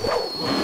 Whoa.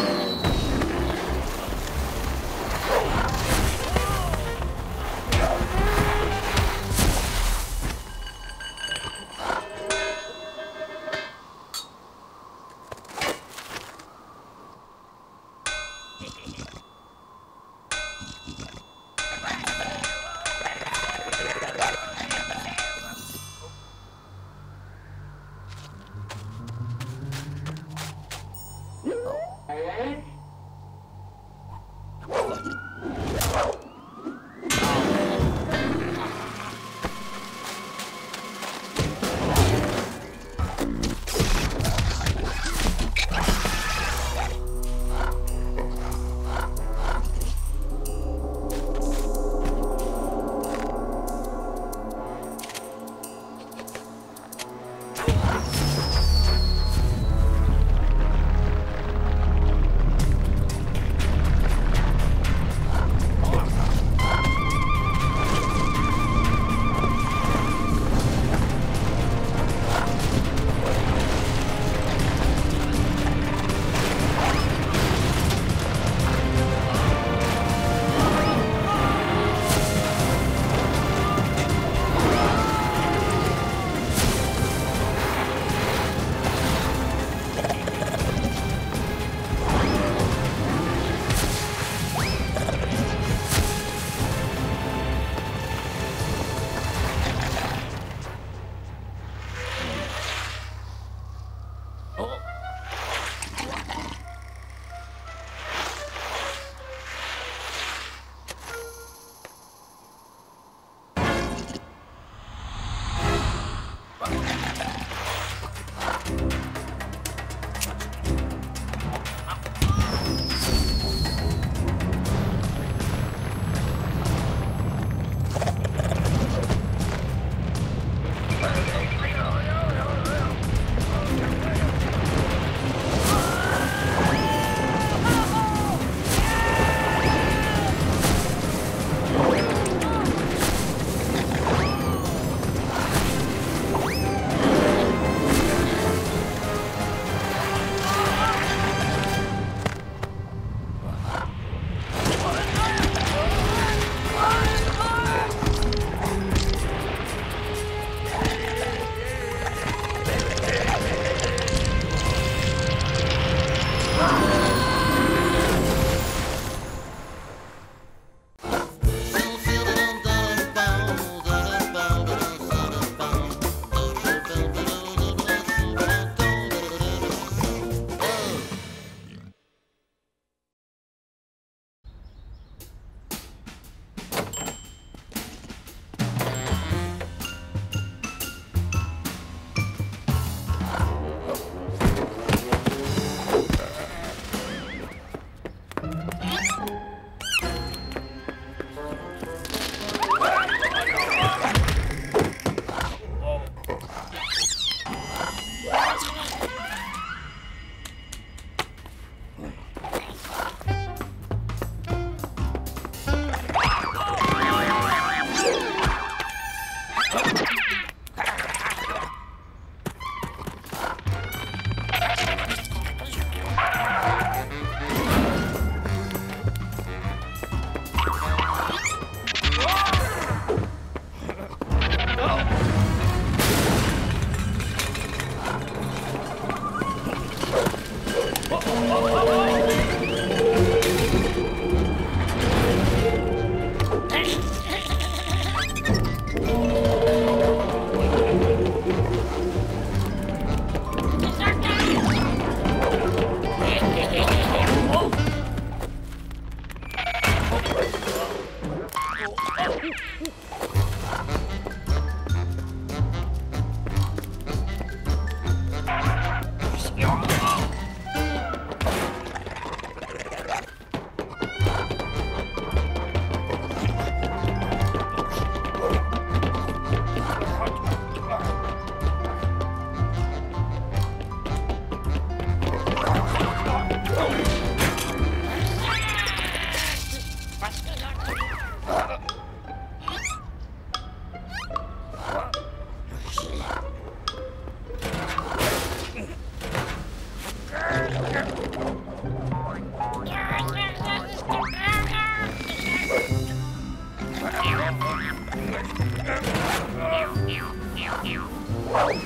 Oh!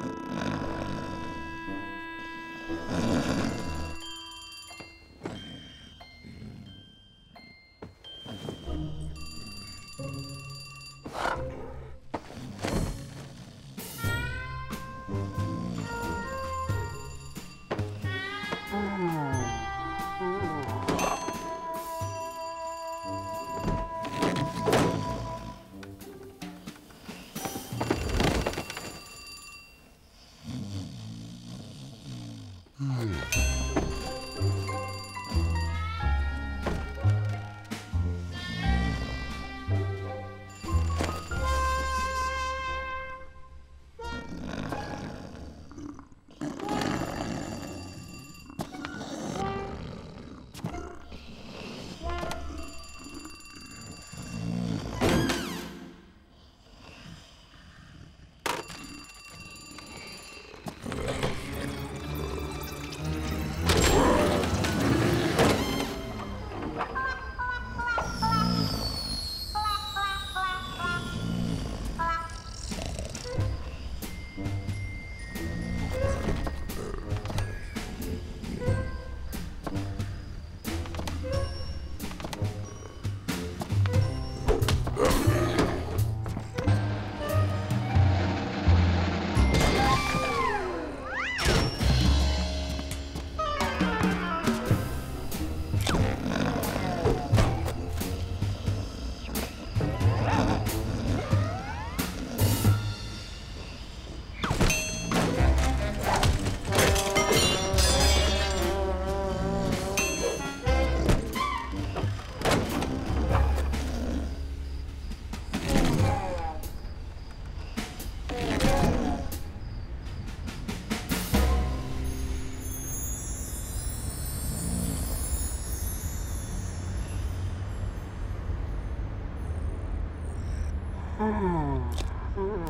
Uh... 嗯嗯